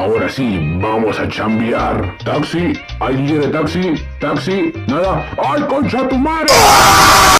Ahora sí, vamos a chambear. Taxi, ¿hay línea de taxi? Taxi, nada. ¡Ay, concha tu madre!